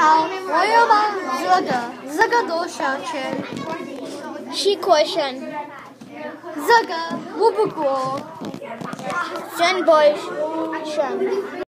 好，我要把这个这个都上去。She questioned. 这个我不过。John Boy 选。